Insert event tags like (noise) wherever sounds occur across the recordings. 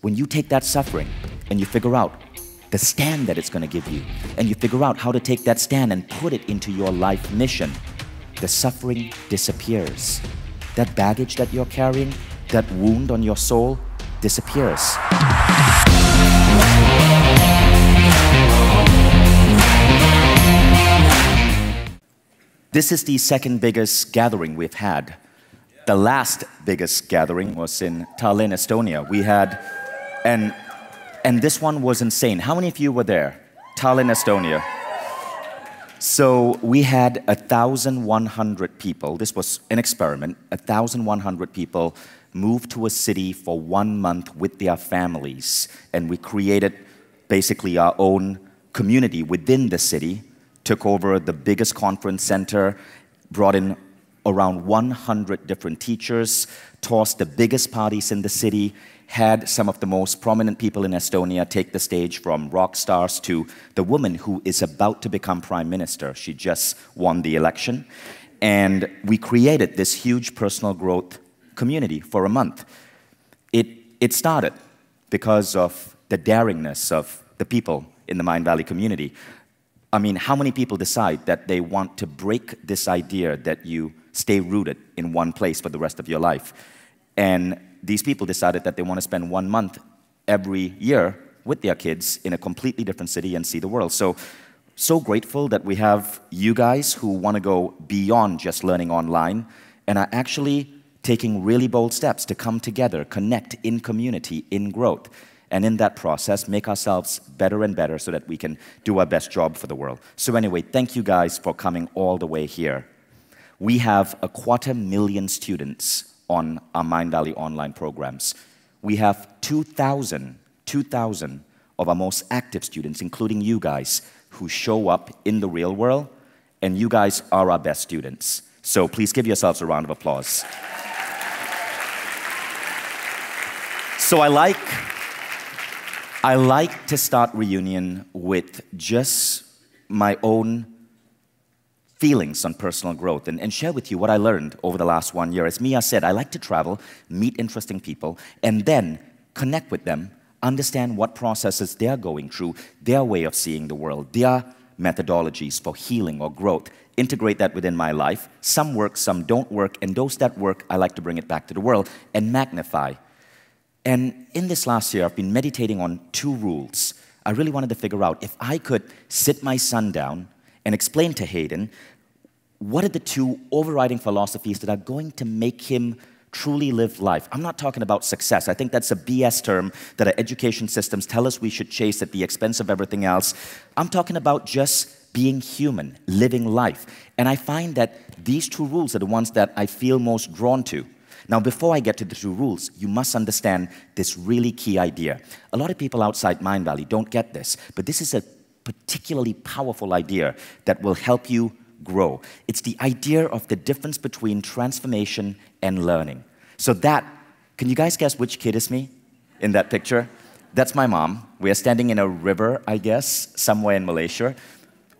when you take that suffering and you figure out the stand that it's going to give you, and you figure out how to take that stand and put it into your life mission, the suffering disappears. That baggage that you're carrying, that wound on your soul, disappears. This is the second biggest gathering we've had. The last biggest gathering was in Tallinn, Estonia. We had, and, and this one was insane. How many of you were there? Tallinn, Estonia. So we had 1,100 people. This was an experiment. 1,100 people moved to a city for one month with their families. And we created basically our own community within the city took over the biggest conference center, brought in around 100 different teachers, tossed the biggest parties in the city, had some of the most prominent people in Estonia take the stage from rock stars to the woman who is about to become prime minister. She just won the election. And we created this huge personal growth community for a month. It, it started because of the daringness of the people in the Mindvalley community. I mean, how many people decide that they want to break this idea that you stay rooted in one place for the rest of your life? And these people decided that they want to spend one month every year with their kids in a completely different city and see the world. So, so grateful that we have you guys who want to go beyond just learning online and are actually taking really bold steps to come together, connect in community, in growth and in that process make ourselves better and better so that we can do our best job for the world. So anyway, thank you guys for coming all the way here. We have a quarter million students on our Mindvalley online programs. We have 2,000, 2,000 of our most active students, including you guys, who show up in the real world, and you guys are our best students. So please give yourselves a round of applause. So I like I like to start reunion with just my own feelings on personal growth and, and, share with you what I learned over the last one year. As Mia said, I like to travel, meet interesting people, and then connect with them, understand what processes they're going through, their way of seeing the world, their methodologies for healing or growth, integrate that within my life. Some work, some don't work, and those that work, I like to bring it back to the world and magnify and in this last year, I've been meditating on two rules. I really wanted to figure out if I could sit my son down and explain to Hayden what are the two overriding philosophies that are going to make him truly live life. I'm not talking about success. I think that's a BS term that our education systems tell us we should chase at the expense of everything else. I'm talking about just being human, living life. And I find that these two rules are the ones that I feel most drawn to. Now, before I get to the two rules, you must understand this really key idea. A lot of people outside Mindvalley don't get this, but this is a particularly powerful idea that will help you grow. It's the idea of the difference between transformation and learning. So, that, can you guys guess which kid is me in that picture? That's my mom. We are standing in a river, I guess, somewhere in Malaysia.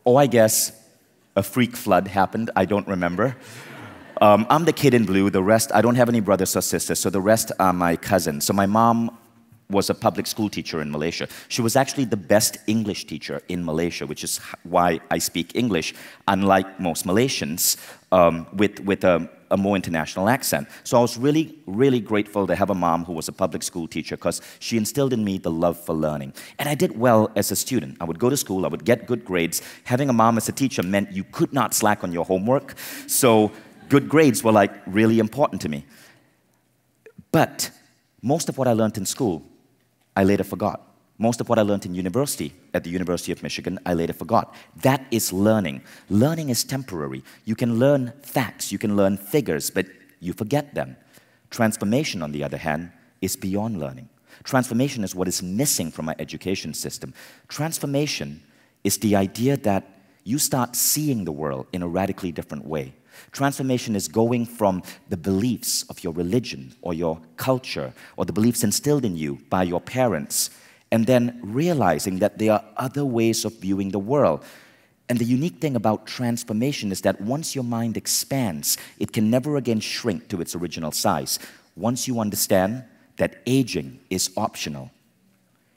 Or I guess a freak flood happened, I don't remember. Um, I'm the kid in blue. The rest, I don't have any brothers or sisters, so the rest are my cousins. So my mom was a public school teacher in Malaysia. She was actually the best English teacher in Malaysia, which is why I speak English, unlike most Malaysians, um, with, with a, a, more international accent. So I was really, really grateful to have a mom who was a public school teacher because she instilled in me the love for learning. And I did well as a student. I would go to school, I would get good grades. Having a mom as a teacher meant you could not slack on your homework. So good grades were like really important to me. But most of what I learned in school, I later forgot. Most of what I learned in university, at the University of Michigan, I later forgot. That is learning. Learning is temporary. You can learn facts, you can learn figures, but you forget them. Transformation, on the other hand, is beyond learning. Transformation is what is missing from our education system. Transformation is the idea that you start seeing the world in a radically different way. Transformation is going from the beliefs of your religion or your culture or the beliefs instilled in you by your parents and then realizing that there are other ways of viewing the world. And the unique thing about transformation is that once your mind expands, it can never again shrink to its original size. Once you understand that aging is optional.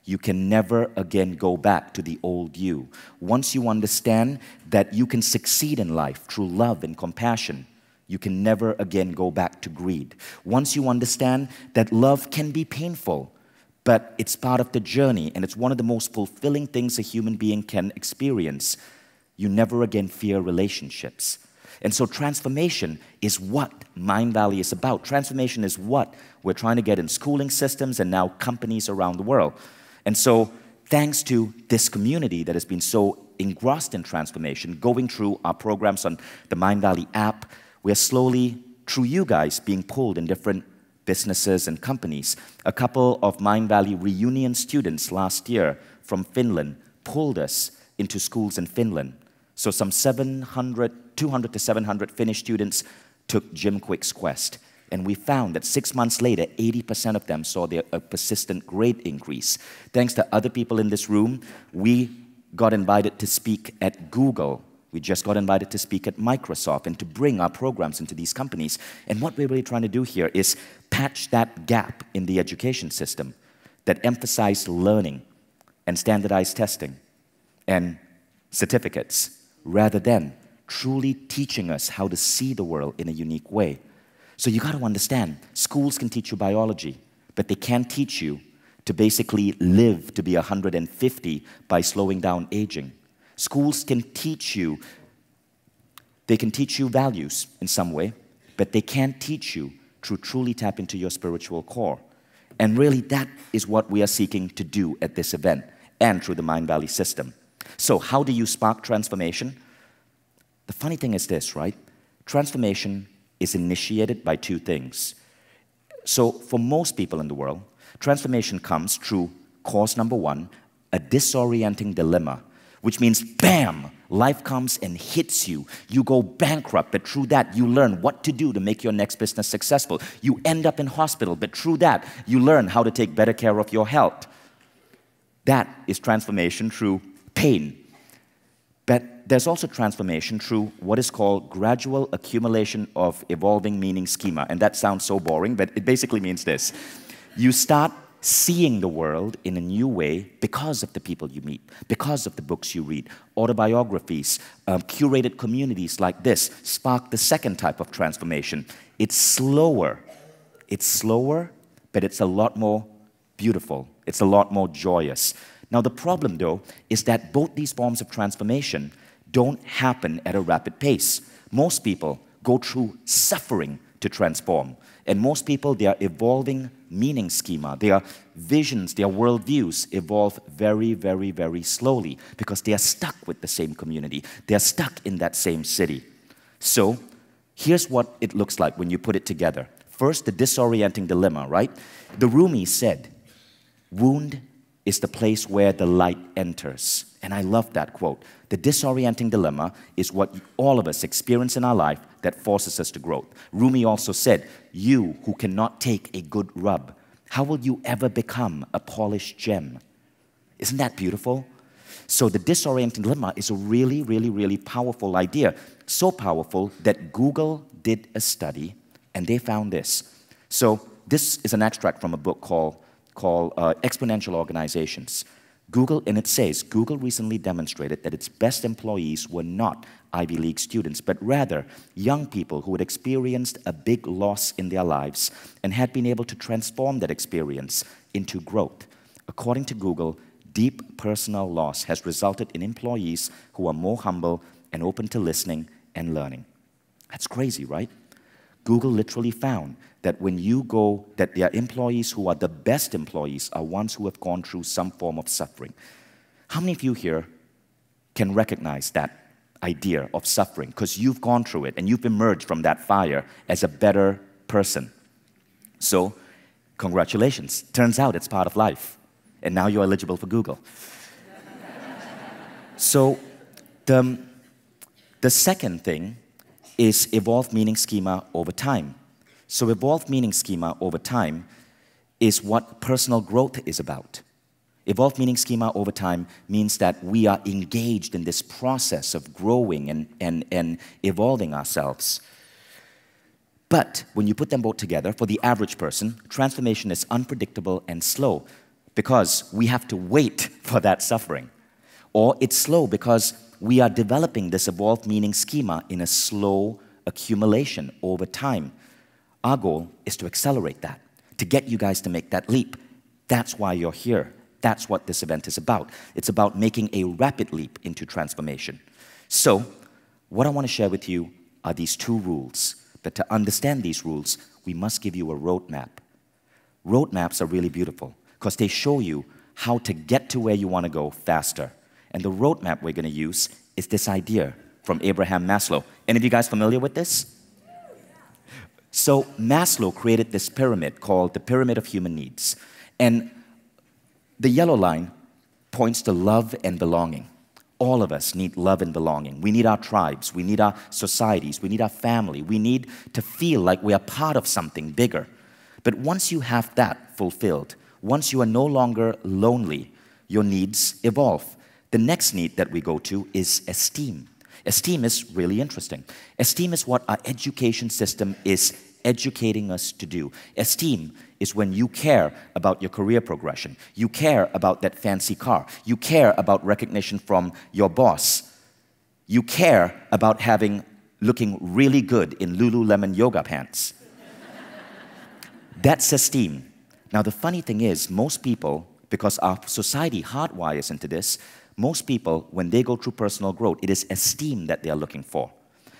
You can never again go back to the old you. Once you understand that you can succeed in life through love and compassion, you can never again go back to greed. Once you understand that love can be painful, but it's part of the journey and it's one of the most fulfilling things a human being can experience, you never again fear relationships. And so, transformation is what Mindvalley is about. Transformation is what we're trying to get in schooling systems and now companies around the world. And so, thanks to this community that has been so engrossed in transformation, going through our programs on the Mindvalley app, we're slowly, through you guys, being pulled in different businesses and companies. A couple of Mindvalley reunion students last year from Finland pulled us into schools in Finland. So some 700, 200 to 700 Finnish students took Jim Kwik's quest. And we found that six months later, 80% of them saw their, a persistent grade increase. Thanks to other people in this room, we got invited to speak at Google we just got invited to speak at Microsoft and to bring our programs into these companies. And what we're really trying to do here is patch that gap in the education system that emphasized learning and standardized testing and certificates rather than truly teaching us how to see the world in a unique way. So you got to understand schools can teach you biology, but they can't teach you to basically live to be 150 by slowing down aging. Schools can teach you, they can teach you values in some way, but they can't teach you to truly tap into your spiritual core. And really, that is what we are seeking to do at this event and through the Mindvalley system. So, how do you spark transformation? The funny thing is this, right? Transformation is initiated by two things. So, for most people in the world, transformation comes through cause number one, a disorienting dilemma which means bam, life comes and hits you. You go bankrupt, but through that, you learn what to do to make your next business successful. You end up in hospital, but through that, you learn how to take better care of your health. That is transformation through pain. But there's also transformation through what is called gradual accumulation of evolving meaning schema. And that sounds so boring, but it basically means this. You start seeing the world in a new way because of the people you meet, because of the books you read. Autobiographies, um, curated communities like this spark the second type of transformation. It's slower. It's slower, but it's a lot more beautiful. It's a lot more joyous. Now, the problem, though, is that both these forms of transformation don't happen at a rapid pace. Most people go through suffering to transform. And most people, their evolving meaning schema, their visions, their worldviews evolve very, very, very slowly because they are stuck with the same community. They are stuck in that same city. So, here's what it looks like when you put it together. First, the disorienting dilemma, right? The Rumi said, Wound is the place where the light enters. And I love that quote. The disorienting dilemma is what all of us experience in our life that forces us to growth. Rumi also said, You who cannot take a good rub, how will you ever become a polished gem? Isn't that beautiful? So, the disorienting dilemma is a really, really, really powerful idea. So powerful that Google did a study and they found this. So, this is an extract from a book called, called uh, Exponential Organizations. Google, and it says, Google recently demonstrated that its best employees were not Ivy League students, but rather young people who had experienced a big loss in their lives and had been able to transform that experience into growth. According to Google, deep personal loss has resulted in employees who are more humble and open to listening and learning. That's crazy, right? Google literally found that when you go, that their employees who are the best employees are ones who have gone through some form of suffering. How many of you here can recognize that idea of suffering because you've gone through it and you've emerged from that fire as a better person? So, congratulations. Turns out it's part of life. And now you're eligible for Google. (laughs) so, the, the second thing is evolve meaning schema over time. So, evolved meaning schema over time is what personal growth is about. Evolved meaning schema over time means that we are engaged in this process of growing and, and, and evolving ourselves. But when you put them both together, for the average person, transformation is unpredictable and slow because we have to wait (laughs) for that suffering. Or it's slow because we are developing this evolved meaning schema in a slow accumulation over time. Our goal is to accelerate that, to get you guys to make that leap. That's why you're here. That's what this event is about. It's about making a rapid leap into transformation. So, what I want to share with you are these two rules. But to understand these rules, we must give you a roadmap. Roadmaps are really beautiful because they show you how to get to where you want to go faster. And the roadmap we're going to use is this idea from Abraham Maslow. Any of you guys familiar with this? So, Maslow created this pyramid called the Pyramid of Human Needs. And the yellow line points to love and belonging. All of us need love and belonging. We need our tribes, we need our societies, we need our family, we need to feel like we are part of something bigger. But once you have that fulfilled, once you are no longer lonely, your needs evolve. The next need that we go to is esteem. Esteem is really interesting. Esteem is what our education system is educating us to do. Esteem is when you care about your career progression, you care about that fancy car, you care about recognition from your boss, you care about having looking really good in Lululemon yoga pants. That's esteem. Now, the funny thing is, most people, because our society hardwires into this, most people, when they go through personal growth, it is esteem that they are looking for.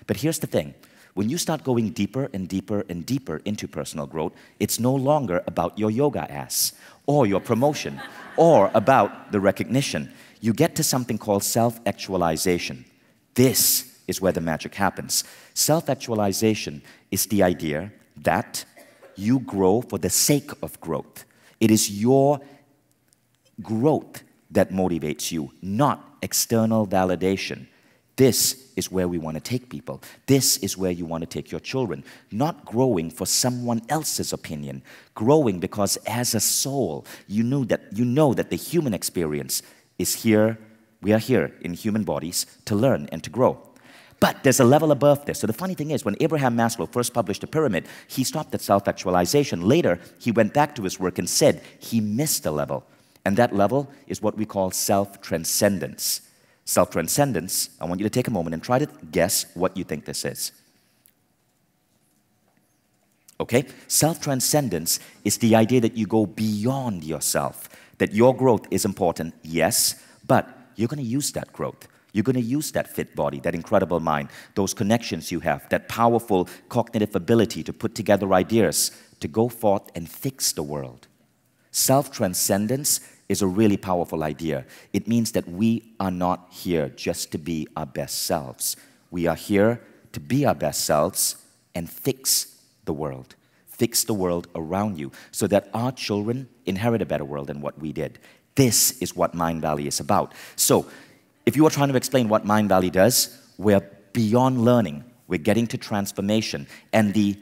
But here's the thing when you start going deeper and deeper and deeper into personal growth, it's no longer about your yoga ass or your promotion (laughs) or about the recognition. You get to something called self actualization. This is where the magic happens. Self actualization is the idea that you grow for the sake of growth. It is your growth that motivates you, not external validation. This is where we want to take people. This is where you want to take your children. Not growing for someone else's opinion, growing because as a soul, you know that, you know that the human experience is here. We are here in human bodies to learn and to grow. But there's a level above this. So the funny thing is, when Abraham Maslow first published the pyramid, he stopped at self actualization. Later, he went back to his work and said he missed a level. And that level is what we call self transcendence. Self transcendence, I want you to take a moment and try to guess what you think this is. Okay? Self transcendence is the idea that you go beyond yourself, that your growth is important, yes, but you're going to use that growth you're going to use that fit body, that incredible mind, those connections you have, that powerful cognitive ability to put together ideas, to go forth and fix the world. Self transcendence is a really powerful idea. It means that we are not here just to be our best selves. We are here to be our best selves and fix the world. Fix the world around you so that our children inherit a better world than what we did. This is what Mindvalley is about. So, if you are trying to explain what Mindvalley does, we're beyond learning. We're getting to transformation. And the,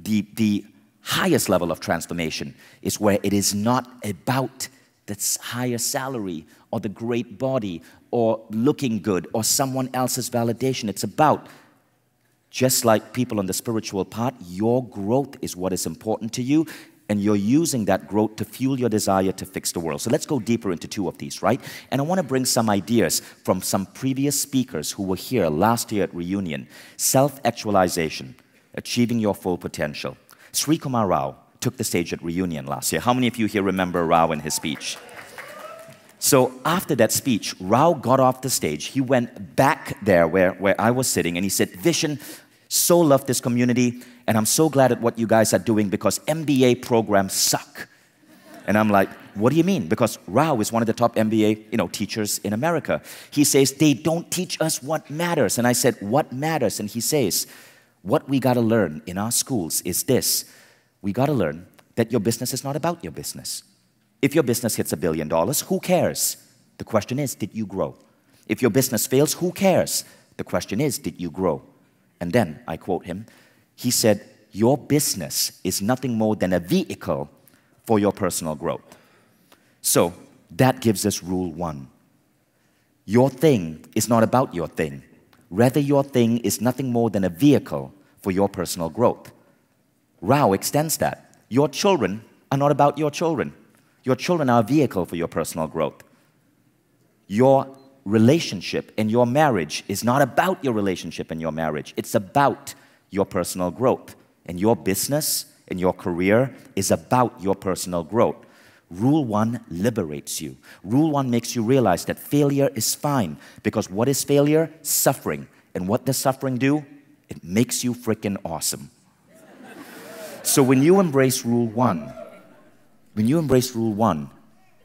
the, the highest level of transformation is where it is not about the higher salary or the great body or looking good or someone else's validation. It's about just like people on the spiritual path, your growth is what is important to you and you're using that growth to fuel your desire to fix the world. So let's go deeper into two of these, right? And I want to bring some ideas from some previous speakers who were here last year at Reunion self actualization, achieving your full potential. Srikumar Rao took the stage at Reunion last year. How many of you here remember Rao and his speech? So after that speech, Rao got off the stage. He went back there where, where I was sitting and he said, Vishen, so love this community. And I'm so glad at what you guys are doing because MBA programs suck. And I'm like, what do you mean? Because Rao is one of the top MBA you know, teachers in America. He says, they don't teach us what matters. And I said, what matters? And he says, what we got to learn in our schools is this. We got to learn that your business is not about your business. If your business hits a billion dollars, who cares? The question is, did you grow? If your business fails, who cares? The question is, did you grow? And then, I quote him, he said, Your business is nothing more than a vehicle for your personal growth. So that gives us rule one. Your thing is not about your thing. Rather, your thing is nothing more than a vehicle for your personal growth. Rao extends that. Your children are not about your children. Your children are a vehicle for your personal growth. Your relationship and your marriage is not about your relationship and your marriage, it's about your personal growth. And your business and your career is about your personal growth. Rule one liberates you. Rule one makes you realize that failure is fine because what is failure? Suffering. And what does suffering do? It makes you freaking awesome. so when you embrace rule one, when you embrace rule one,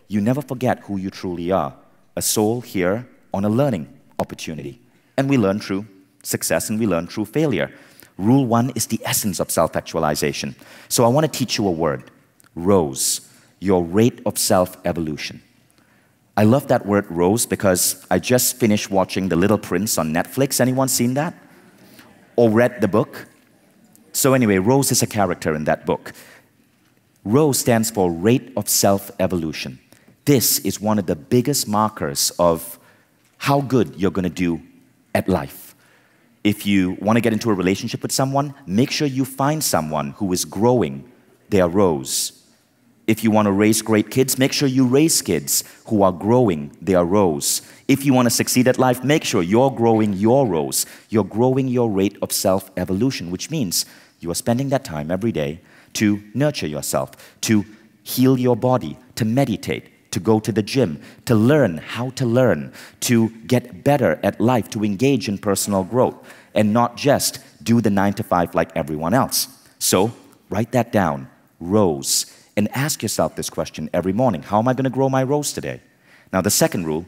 you never forget who you truly are a soul here on a learning opportunity. And we learn through success and we learn through failure. Rule one is the essence of self actualization. So I want to teach you a word rose, your rate of self evolution. I love that word rose because I just finished watching The Little Prince on Netflix. Anyone seen that? Or read the book? So, anyway, Rose is a character in that book. Rose stands for rate of self evolution. This is one of the biggest markers of how good you're going to do at life. If you want to get into a relationship with someone, make sure you find someone who is growing their rose. If you want to raise great kids, make sure you raise kids who are growing their rose. If you want to succeed at life, make sure you're growing your rose. You're growing your rate of self evolution, which means you are spending that time every day to nurture yourself, to heal your body, to meditate, to go to the gym, to learn how to learn, to get better at life, to engage in personal growth, and not just do the nine to five like everyone else. So, write that down, rose, and ask yourself this question every morning How am I going to grow my rose today? Now, the second rule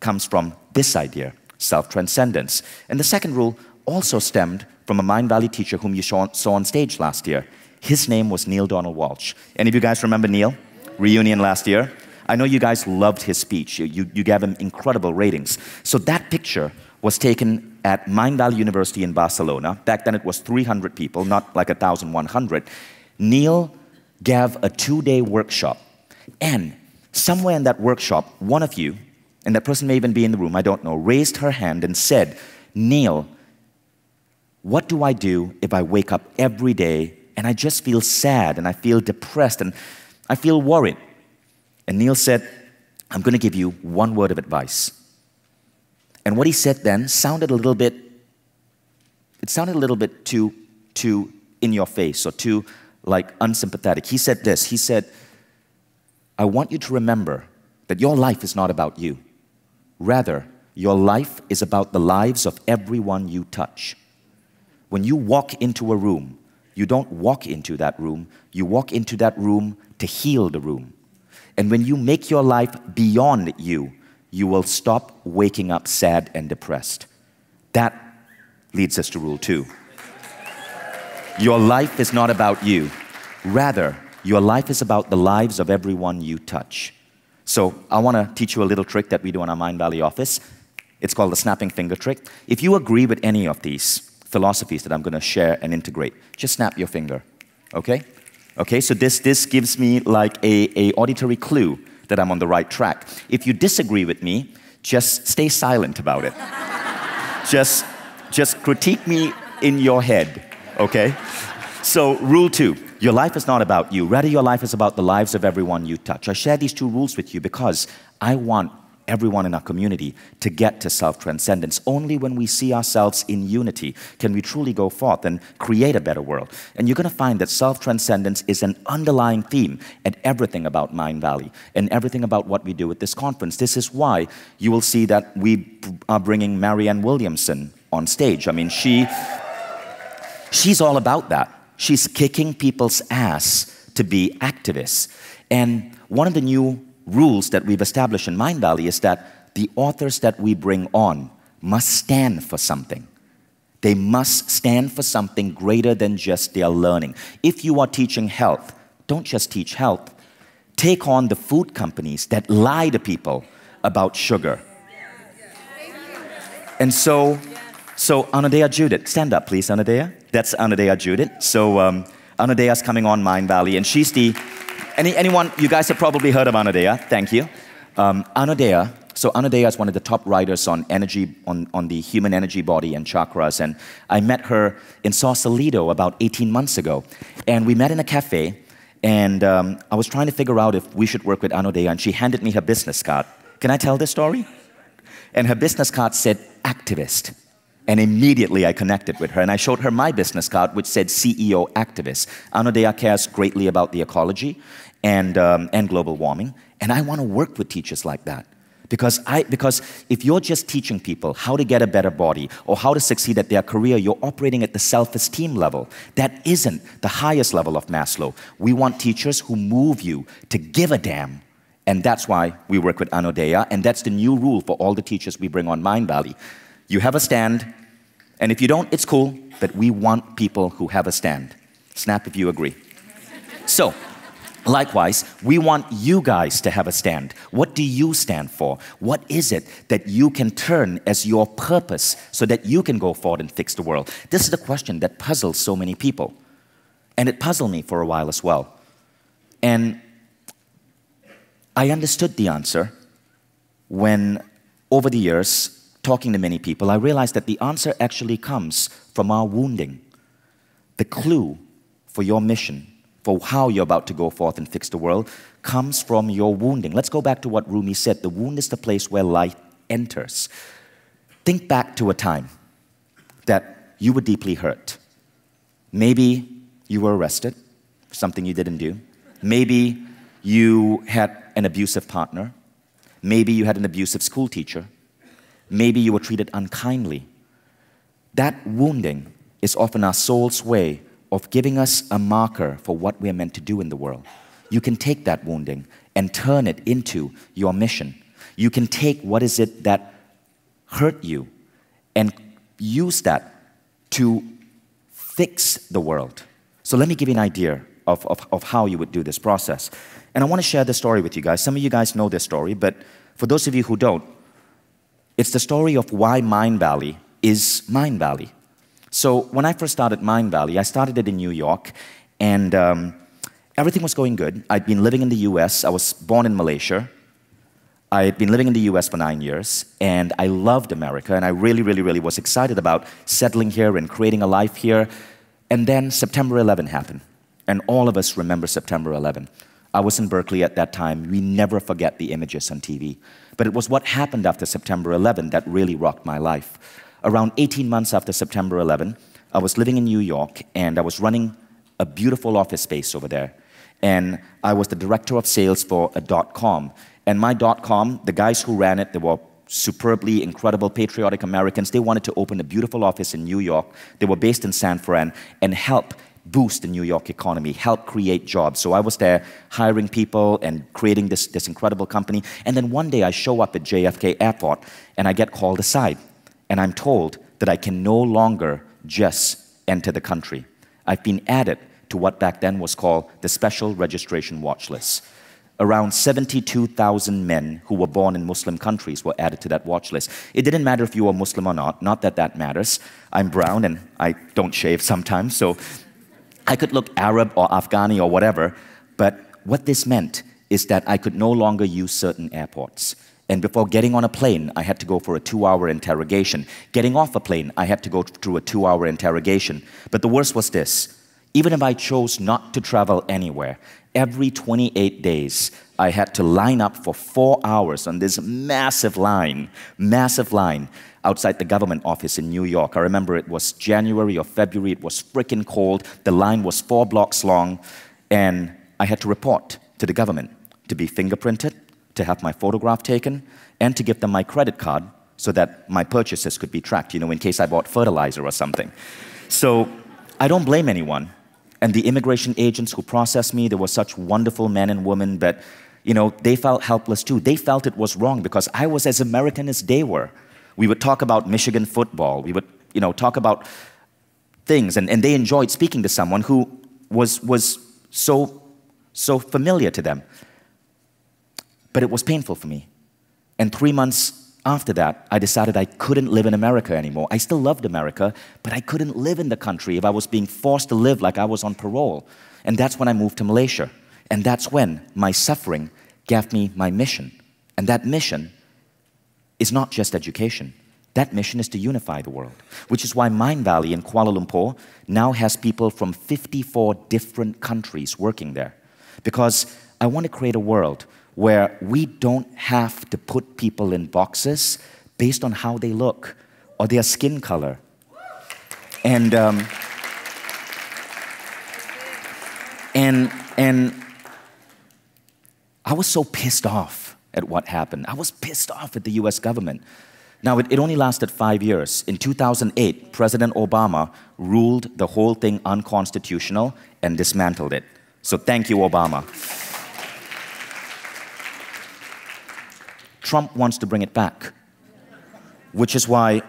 comes from this idea self transcendence. And the second rule also stemmed from a Mindvalley teacher whom you saw on stage last year. His name was Neale Donald Walsch. Any of you guys remember Neale? Reunion last year. I know you guys loved his speech. You, you, you gave him incredible ratings. So that picture was taken at Mindvalley University in Barcelona. Back then it was 300 people, not like 1,100. Neale gave a two day workshop. And somewhere in that workshop, one of you, and that person may even be in the room, I don't know, raised her hand and said, Neale, what do I do if I wake up every day and I just feel sad and I feel depressed and I feel worried? And Neale said, I'm going to give you one word of advice. And what he said then sounded a little bit, it sounded a little bit too, too in your face or too like unsympathetic. He said this He said, I want you to remember that your life is not about you. Rather, your life is about the lives of everyone you touch. When you walk into a room, you don't walk into that room, you walk into that room to heal the room. And when you make your life beyond you, you will stop waking up sad and depressed. That leads us to rule two. Your life is not about you. Rather, your life is about the lives of everyone you touch. So, I want to teach you a little trick that we do in our Mindvalley office. It's called the snapping finger trick. If you agree with any of these philosophies that I'm going to share and integrate, just snap your finger. Okay? Okay, so this, this gives me like a, a auditory clue that I'm on the right track. If you disagree with me, just stay silent about it. (laughs) just, just critique me in your head, okay? So, rule two your life is not about you, rather, your life is about the lives of everyone you touch. I share these two rules with you because I want everyone in our community to get to self transcendence. Only when we see ourselves in unity can we truly go forth and create a better world. And you're going to find that self transcendence is an underlying theme at everything about Mindvalley and everything about what we do at this conference. This is why you will see that we are bringing Marianne Williamson on stage. I mean, she, she's all about that. She's kicking people's ass to be activists. And one of the new rules that we've established in Mindvalley is that the authors that we bring on must stand for something. They must stand for something greater than just their learning. If you are teaching health, don't just teach health. Take on the food companies that lie to people about sugar. And so, so Anodea Judith, stand up please, Anodea. That's Anodea Judith. So um, Anodea's coming on Mindvalley, and she's the any, anyone, you guys have probably heard of Anodea. Thank you. Um, Anodea, So Anodea is one of the top writers on energy, on, on the human energy body and chakras. And I met her in Sausalito about 18 months ago. And we met in a cafe. And um, I was trying to figure out if we should work with Anodea. And she handed me her business card. Can I tell this story? And her business card said activist. And immediately I connected with her and I showed her my business card, which said CEO activist. Anodea cares greatly about the ecology and, um, and global warming. And I want to work with teachers like that. Because, I, because if you're just teaching people how to get a better body or how to succeed at their career, you're operating at the self esteem level. That isn't the highest level of Maslow. We want teachers who move you to give a damn. And that's why we work with Anodea, and that's the new rule for all the teachers we bring on Mindvalley. You have a stand, and if you don't, it's cool, but we want people who have a stand. Snap if you agree. So, Likewise, we want you guys to have a stand. What do you stand for? What is it that you can turn as your purpose so that you can go forward and fix the world? This is the question that puzzles so many people. And it puzzled me for a while as well. And I understood the answer when, over the years, talking to many people, I realized that the answer actually comes from our wounding. The clue for your mission, for how you're about to go forth and fix the world, comes from your wounding. Let's go back to what Rumi said the wound is the place where light enters. Think back to a time that you were deeply hurt. Maybe you were arrested for something you didn't do. Maybe you had an abusive partner. Maybe you had an abusive school teacher. Maybe you were treated unkindly. That wounding is often our soul's way of giving us a marker for what we're meant to do in the world. You can take that wounding and turn it into your mission. You can take what is it that hurt you and use that to fix the world. So let me give you an idea of, of, of how you would do this process. And I want to share this story with you guys. Some of you guys know this story, but for those of you who don't, it's the story of why Mindvalley is Mindvalley. So when I first started Mindvalley, I started it in New York, and um, everything was going good. I'd been living in the US. I was born in Malaysia. I had been living in the US for nine years, and I loved America, and I really, really, really was excited about settling here and creating a life here. And then September 11 happened, and all of us remember September 11. I was in Berkeley at that time. We never forget the images on TV. But it was what happened after September 11 that really rocked my life. Around 18 months after September 11, I was living in New York and I was running a beautiful office space over there. And I was the director of sales for a dot com. And my dot com, the guys who ran it, they were superbly incredible patriotic Americans. They wanted to open a beautiful office in New York. They were based in San Fran and help boost the New York economy, help create jobs. So I was there hiring people and creating this, this incredible company. And then one day I show up at JFK Airport and I get called aside. And I'm told that I can no longer just enter the country. I've been added to what back then was called the Special Registration Watch List. Around 72,000 men who were born in Muslim countries were added to that watch list. It didn't matter if you were Muslim or not, not that that matters. I'm brown and I don't shave sometimes, so I could look Arab or Afghani or whatever, but what this meant is that I could no longer use certain airports. And before getting on a plane, I had to go for a two hour interrogation. Getting off a plane, I had to go through a two hour interrogation. But the worst was this even if I chose not to travel anywhere, every 28 days, I had to line up for four hours on this massive line, massive line outside the government office in New York. I remember it was January or February, it was freaking cold. The line was four blocks long, and I had to report to the government to be fingerprinted, to have my photograph taken, and to give them my credit card so that my purchases could be tracked, you know, in case I bought fertilizer or something. So I don't blame anyone. And the immigration agents who processed me, they were such wonderful men and women, but you know, they felt helpless too. They felt it was wrong because I was as American as they were. We would talk about Michigan football. We would, you know, talk about things. And, and they enjoyed speaking to someone who was, was so, so familiar to them. But it was painful for me. And three months after that, I decided I couldn't live in America anymore. I still loved America, but I couldn't live in the country if I was being forced to live like I was on parole. And that's when I moved to Malaysia. And that's when my suffering gave me my mission. And that mission is not just education. That mission is to unify the world, which is why Mindvalley in Kuala Lumpur now has people from 54 different countries working there. Because I want to create a world where we don't have to put people in boxes based on how they look or their skin color. And, um, and, and I was so pissed off at what happened. I was pissed off at the US government. Now, it, it, only lasted five years. In 2008, President Obama ruled the whole thing unconstitutional and dismantled it. So, thank you, Obama. Trump wants to bring it back, which is why,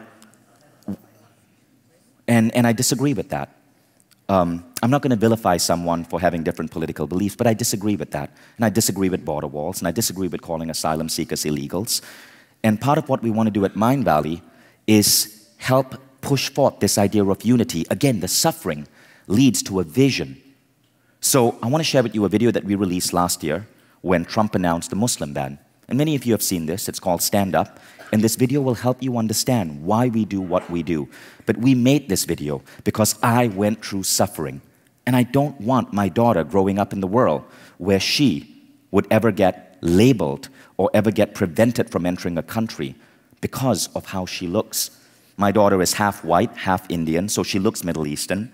and, and I disagree with that. Um, I'm not going to vilify someone for having different political beliefs, but I disagree with that. And I disagree with border walls, and I disagree with calling asylum seekers illegals. And part of what we want to do at Mindvalley is help push forth this idea of unity. Again, the suffering leads to a vision. So I want to share with you a video that we released last year when Trump announced the Muslim ban. And many of you have seen this. It's called Stand Up. And this video will help you understand why we do what we do. But we made this video because I went through suffering. And I don't want my daughter growing up in the world where she would ever get labeled or ever get prevented from entering a country because of how she looks. My daughter is half white, half Indian, so she looks Middle Eastern.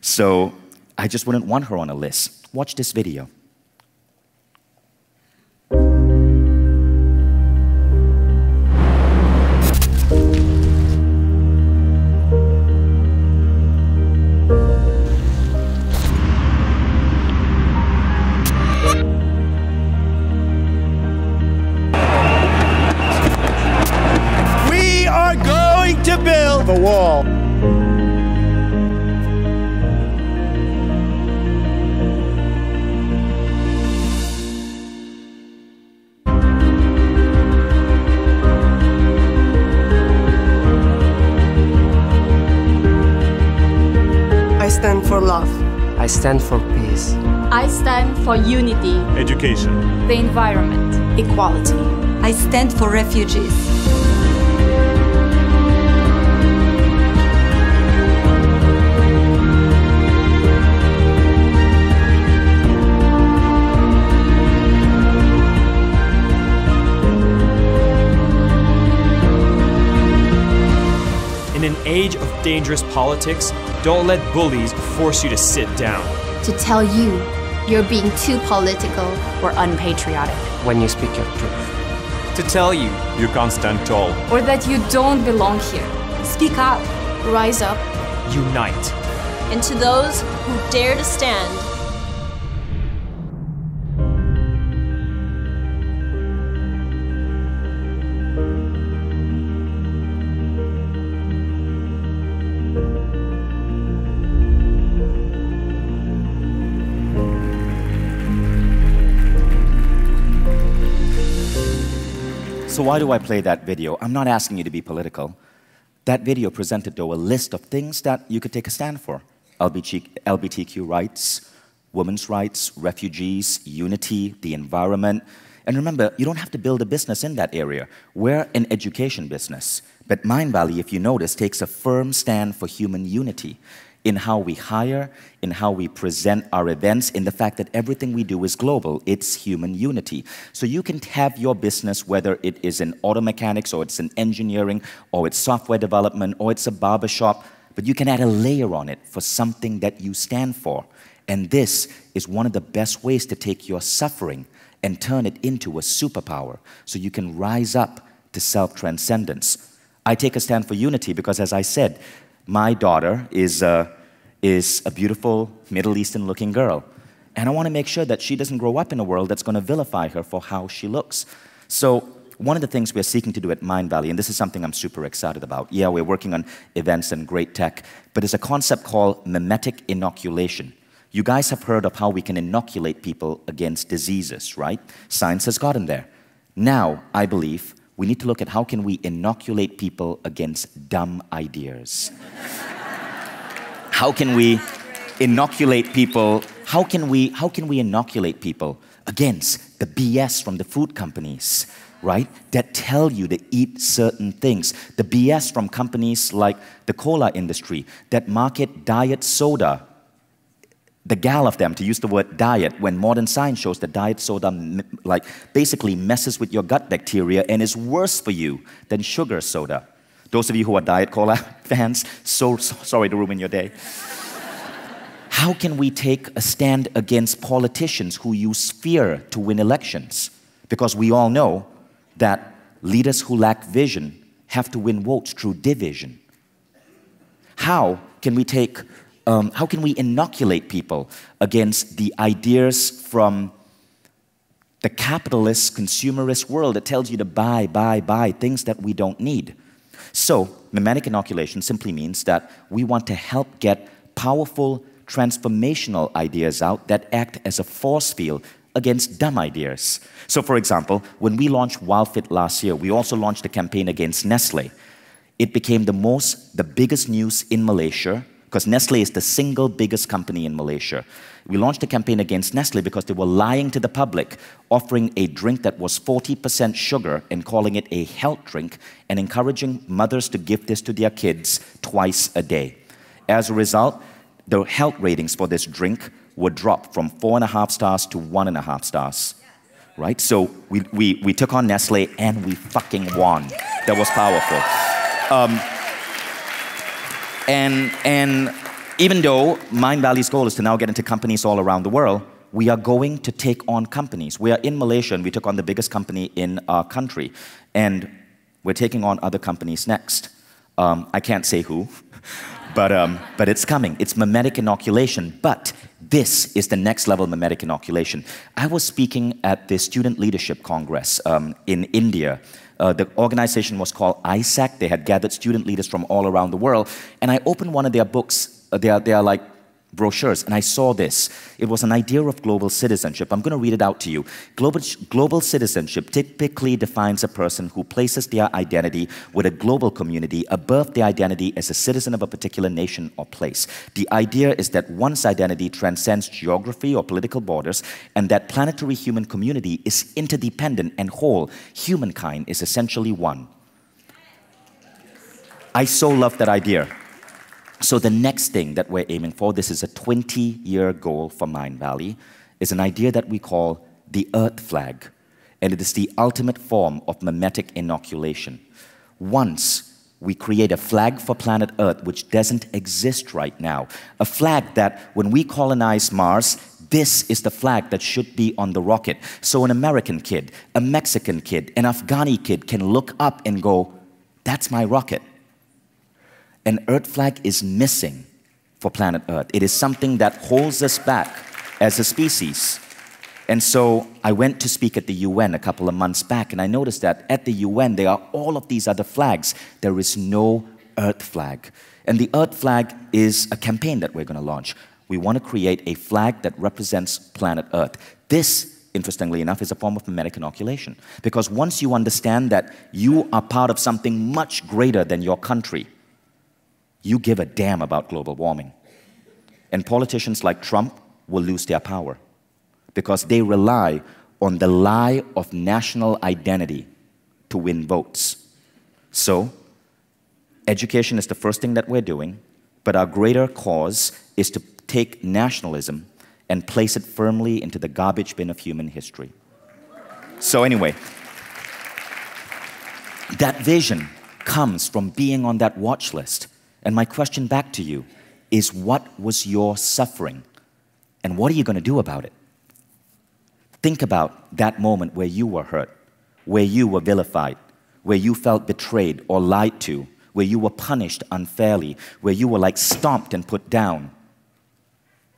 So I just wouldn't want her on a list. Watch this video. Stand for peace. I stand for unity, education, the environment, equality. I stand for refugees. Dangerous politics, don't let bullies force you to sit down. To tell you you're being too political or unpatriotic. When you speak your truth. To tell you you can't stand tall. Or that you don't belong here. Speak up. Rise up. Unite. And to those who dare to stand So why do I play that video? I'm not asking you to be political. That video presented, though, a list of things that you could take a stand for. LGBTQ rights, women's rights, refugees, unity, the environment. And remember, you don't have to build a business in that area. We're an education business. But Mindvalley, if you notice, takes a firm stand for human unity in how we hire, in how we present our events, in the fact that everything we do is global. It's human unity. So you can have your business, whether it is in auto mechanics, or it's in engineering, or it's software development, or it's a barber shop, but you can add a layer on it for something that you stand for. And this is one of the best ways to take your suffering and turn it into a superpower so you can rise up to self transcendence. I take a stand for unity because, as I said, my daughter is a, is a beautiful Middle Eastern looking girl. And I want to make sure that she doesn't grow up in a world that's going to vilify her for how she looks. So, one of the things we're seeking to do at Mindvalley, and this is something I'm super excited about. Yeah, we're working on events and great tech, but it's a concept called memetic inoculation. You guys have heard of how we can inoculate people against diseases, right? Science has gotten there. Now, I believe we need to look at how can we inoculate people against dumb ideas. how can we inoculate people? How can we, how can we inoculate people against the BS from the food companies, right? That tell you to eat certain things. The BS from companies like the cola industry that market diet soda. The gal of them to use the word diet when modern science shows that diet soda like basically messes with your gut bacteria and is worse for you than sugar soda. Those of you who are diet cola (laughs) fans, so, so sorry to ruin your day. How can we take a stand against politicians who use fear to win elections? Because we all know that leaders who lack vision have to win votes through division. How can we take, um, how can we inoculate people against the ideas from the capitalist, consumerist world that tells you to buy, buy, buy things that we don't need? So, memetic inoculation simply means that we want to help get powerful transformational ideas out that act as a force field against dumb ideas. So, for example, when we launched WildFit last year, we also launched a campaign against Nestle. It became the most, the biggest news in Malaysia because Nestle is the single biggest company in Malaysia. We launched a campaign against Nestle because they were lying to the public, offering a drink that was 40% sugar and calling it a health drink and encouraging mothers to give this to their kids twice a day. As a result, the health ratings for this drink were dropped from four and a half stars to one and a half stars. Right? So we, we, we took on Nestle and we fucking won. That was powerful. Um, and, and even though Mindvalley's goal is to now get into companies all around the world, we are going to take on companies. We are in Malaysia and we took on the biggest company in our country. And we're taking on other companies next. Um, I can't say who, (laughs) but, um, but it's coming. It's memetic inoculation. But this is the next level of memetic inoculation. I was speaking at the Student Leadership Congress um, in India. Uh, the organization was called ISAC. They had gathered student leaders from all around the world. And I opened one of their books. Uh, they, are, they are like brochures, and I saw this. It was an idea of global citizenship. I'm going to read it out to you. Global, global citizenship typically defines a person who places their identity with a global community above their identity as a citizen of a particular nation or place. The idea is that one's identity transcends geography or political borders, and that planetary human community is interdependent and whole. Humankind is essentially one. I so love that idea. So the next thing that we're aiming for, this is a 20-year goal for Mindvalley, is an idea that we call the Earth flag. And it is the ultimate form of memetic inoculation. Once we create a flag for planet Earth which doesn't exist right now, a flag that when we colonize Mars, this is the flag that should be on the rocket. So an American kid, a Mexican kid, an Afghani kid can look up and go, that's my rocket an Earth flag is missing for planet Earth. It is something that holds us back as a species. And so I went to speak at the UN a couple of months back, and I noticed that at the UN there are all of these other flags. There is no Earth flag. And the Earth flag is a campaign that we're going to launch. We want to create a flag that represents planet Earth. This, interestingly enough, is a form of memetic inoculation. Because once you understand that you are part of something much greater than your country, you give a damn about global warming. And politicians like Trump will lose their power because they rely on the lie of national identity to win votes. So, education is the first thing that we're doing, but our greater cause is to take nationalism and place it firmly into the garbage bin of human history. So, anyway, that vision comes from being on that watch list and my question back to you is what was your suffering? And what are you going to do about it? Think about that moment where you were hurt, where you were vilified, where you felt betrayed or lied to, where you were punished unfairly, where you were like stomped and put down.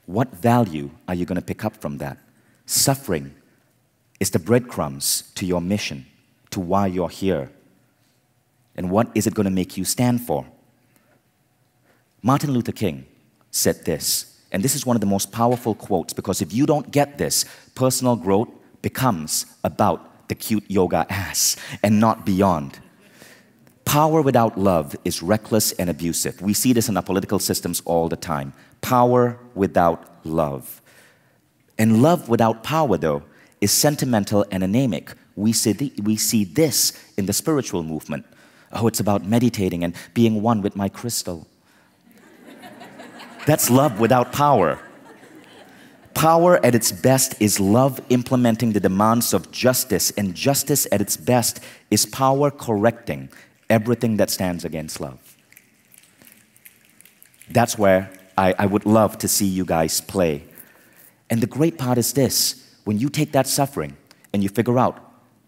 What value are you going to pick up from that? Suffering is the breadcrumbs to your mission, to why you're here. And what is it going to make you stand for? Martin Luther King said this, and this is one of the most powerful quotes because if you don't get this, personal growth becomes about the cute yoga ass and not beyond. Power without love is reckless and abusive. We see this in our political systems all the time. Power without love. And love without power, though, is sentimental and anemic. We see, the, we see this in the spiritual movement. Oh, it's about meditating and being one with my crystal. That's love without power. Power at its best is love implementing the demands of justice, and justice at its best is power correcting everything that stands against love. That's where I, I would love to see you guys play. And the great part is this when you take that suffering and you figure out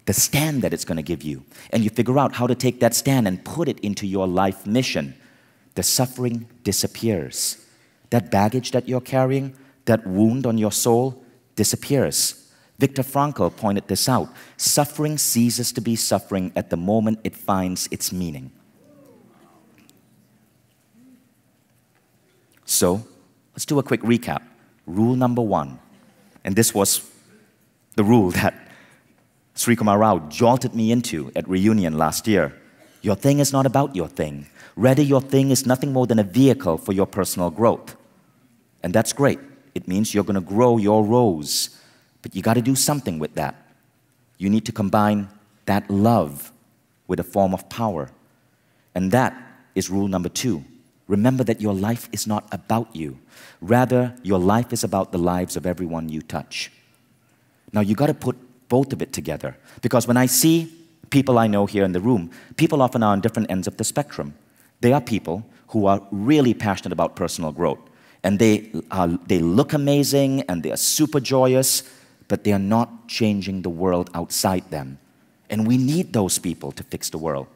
the stand that it's going to give you, and you figure out how to take that stand and put it into your life mission, the suffering disappears. That baggage that you're carrying, that wound on your soul, disappears. Viktor Frankl pointed this out. Suffering ceases to be suffering at the moment it finds its meaning. So, let's do a quick recap. Rule number one, and this was the rule (laughs) that Srikumar Rao jolted me into at reunion last year. Your thing is not about your thing. Rather, your thing is nothing more than a vehicle for your personal growth. And that's great. It means you're going to grow your rose. But you got to do something with that. You need to combine that love with a form of power. And that is rule number two. Remember that your life is not about you. Rather, your life is about the lives of everyone you touch. Now, you got to put both of it together. Because when I see people I know here in the room, people often are on different ends of the spectrum. They are people who are really passionate about personal growth. And they, are, they look amazing and they are super joyous, but they are not changing the world outside them. And we need those people to fix the world.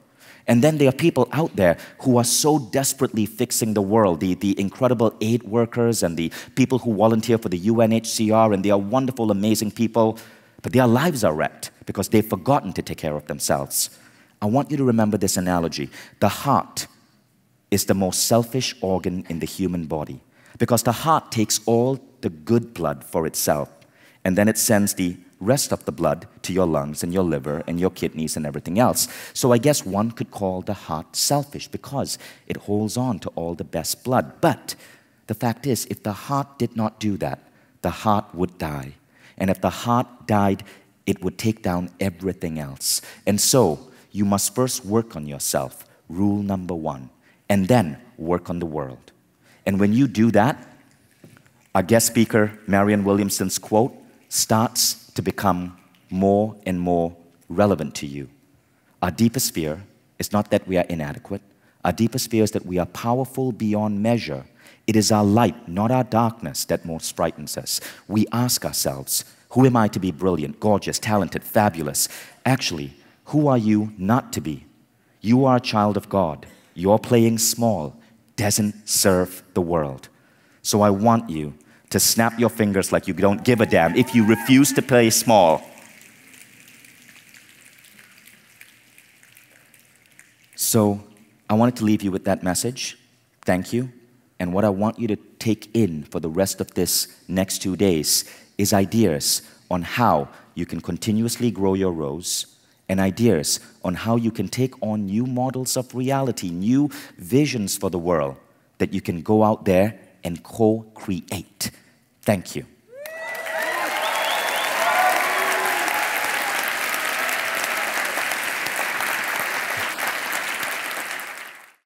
And then there are people out there who are so desperately fixing the world the, the incredible aid workers and the people who volunteer for the UNHCR, and they are wonderful, amazing people but their lives are wrecked because they've forgotten to take care of themselves. I want you to remember this analogy. The heart is the most selfish organ in the human body because the heart takes all the good blood for itself and then it sends the rest of the blood to your lungs and your liver and your kidneys and everything else. So I guess one could call the heart selfish because it holds on to all the best blood. But the fact is, if the heart did not do that, the heart would die. And if the heart died, it would take down everything else. And so, you must first work on yourself, rule number one, and then work on the world. And when you do that, our guest speaker, Marianne Williamson's quote, starts to become more and more relevant to you. Our deepest fear is not that we are inadequate. Our deepest fear is that we are powerful beyond measure it is our light, not our darkness, that most frightens us. We ask ourselves, who am I to be brilliant, gorgeous, talented, fabulous? Actually, who are you not to be? You are a child of God. You're playing small doesn't serve the world. So I want you to snap your fingers like you don't give a damn if you refuse to play small. So I wanted to leave you with that message. Thank you. And what I want you to take in for the rest of this next two days is ideas on how you can continuously grow your rose and ideas on how you can take on new models of reality, new visions for the world that you can go out there and co create. Thank you.